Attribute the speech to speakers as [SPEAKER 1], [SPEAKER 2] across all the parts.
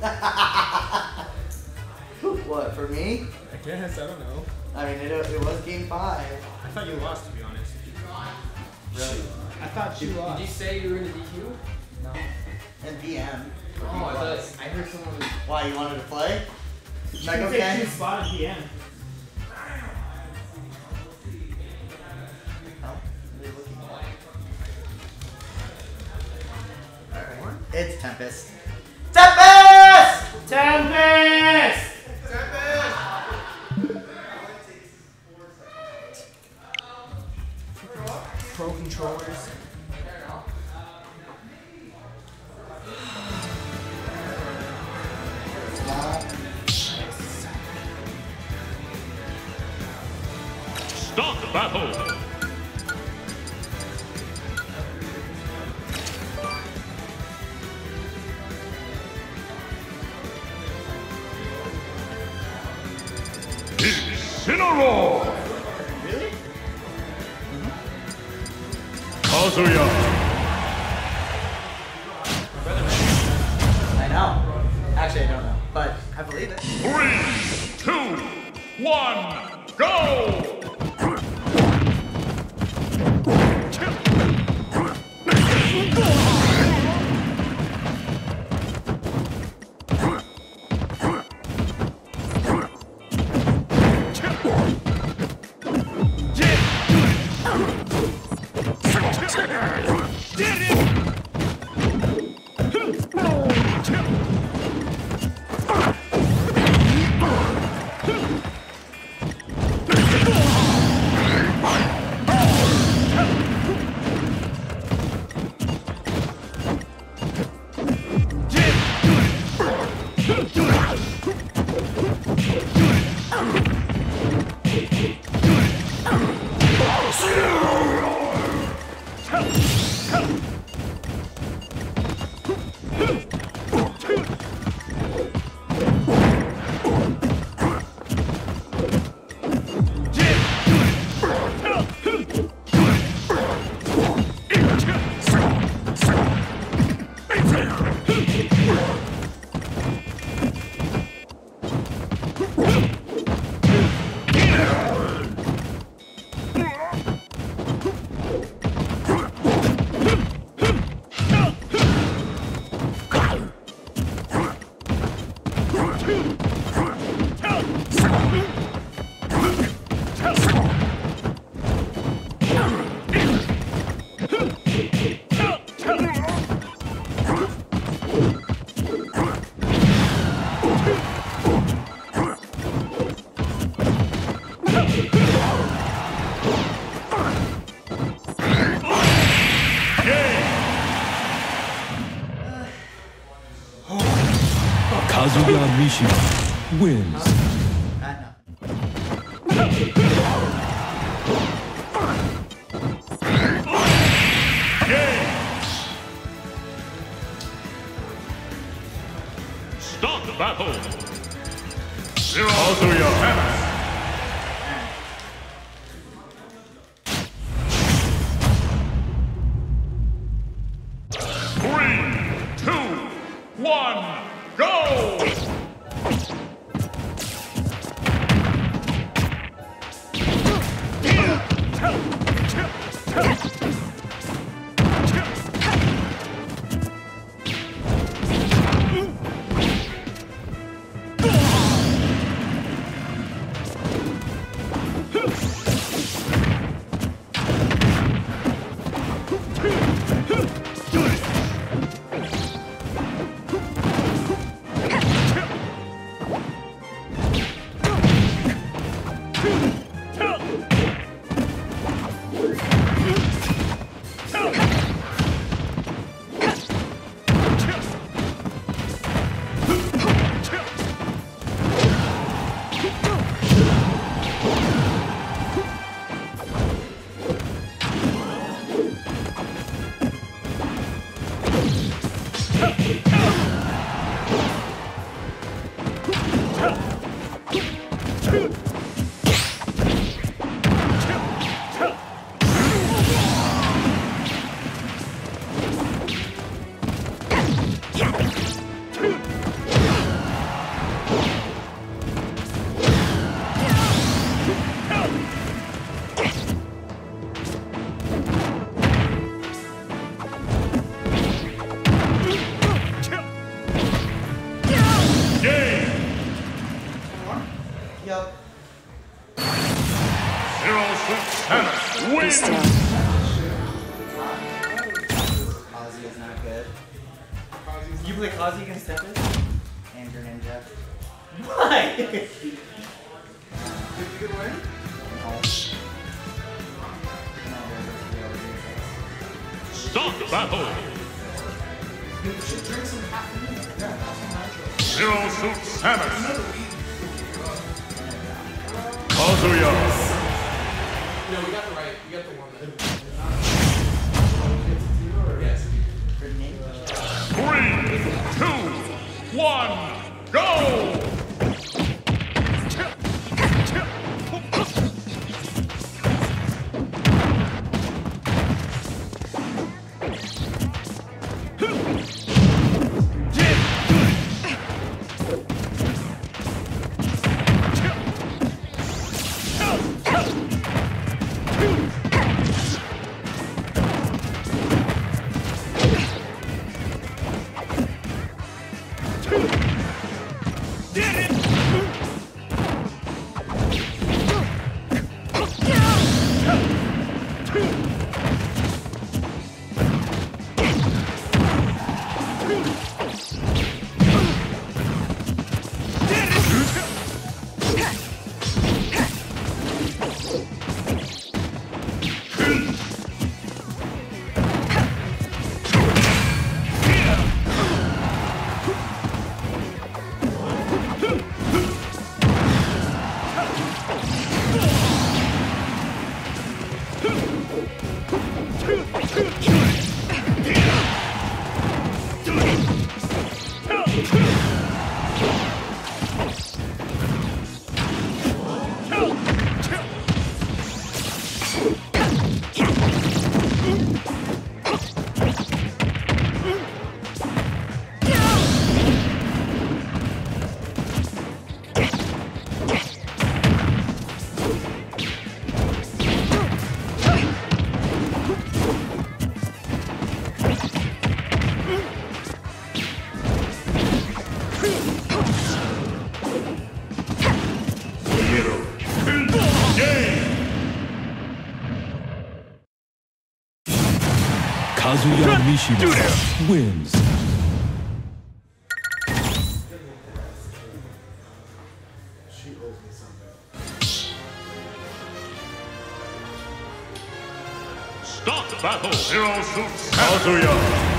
[SPEAKER 1] what for me?
[SPEAKER 2] I guess, I don't know.
[SPEAKER 1] I mean, it, it was game five.
[SPEAKER 2] I thought you lost, to be honest.
[SPEAKER 1] Really?
[SPEAKER 2] I thought you lost.
[SPEAKER 3] Did you say you were in the DQ? No.
[SPEAKER 1] And PM.
[SPEAKER 3] Oh, I thought I heard someone was.
[SPEAKER 1] Why you wanted to play?
[SPEAKER 2] You
[SPEAKER 1] Check
[SPEAKER 2] can take
[SPEAKER 1] okay.
[SPEAKER 2] two spot at the It's
[SPEAKER 1] Oh, Tempest! Tempest!
[SPEAKER 2] Pro controllers.
[SPEAKER 4] Start battle! Incineroar!
[SPEAKER 1] Really?
[SPEAKER 4] Kazuya!
[SPEAKER 1] I know. Actually, I don't know, but I believe it.
[SPEAKER 4] Three, two, one, go! Hey!
[SPEAKER 5] Kazuya Mishima wins.
[SPEAKER 1] No.
[SPEAKER 4] Start battle! Kazuya! Three, two, one,
[SPEAKER 1] You play Ozzy against Tempest? And your ninja.
[SPEAKER 2] Why?
[SPEAKER 1] Did you win? No. No, they're the
[SPEAKER 4] Start battle. Zero Suit Samus. Kazuya.
[SPEAKER 3] No, we got the right. We got the one
[SPEAKER 4] one, go!
[SPEAKER 5] Kazuya Mishima wins.
[SPEAKER 4] Start battle. Zero Suit Kazuya.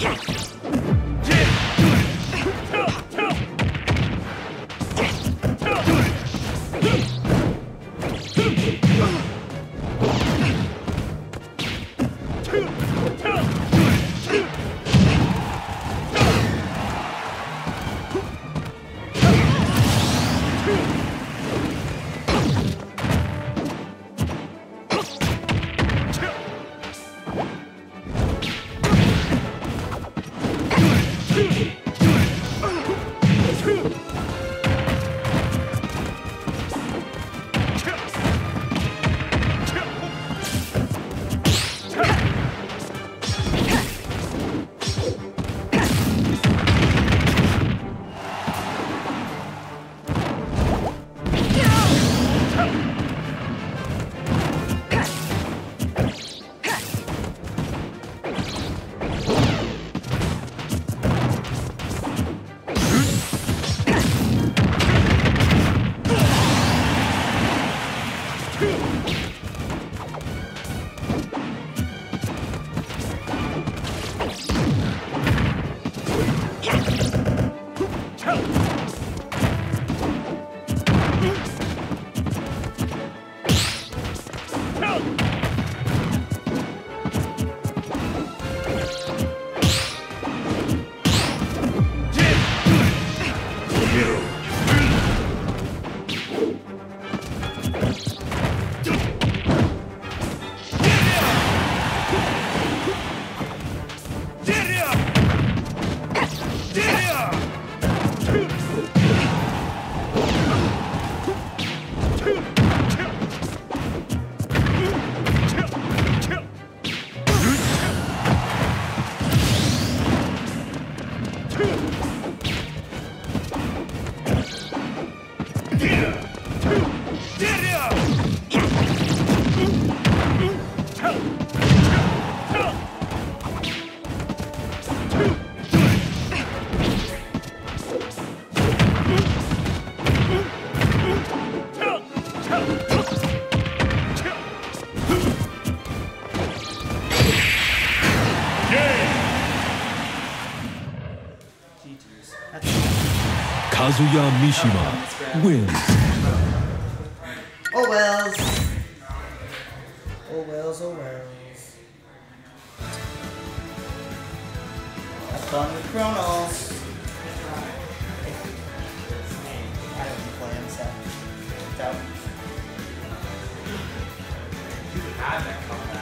[SPEAKER 1] That's
[SPEAKER 5] Kazuya Mishima wins.
[SPEAKER 1] Oh wells. Oh wells, oh wells. Have fun with Chronos. I don't play him, so. It's out.
[SPEAKER 3] You had that card.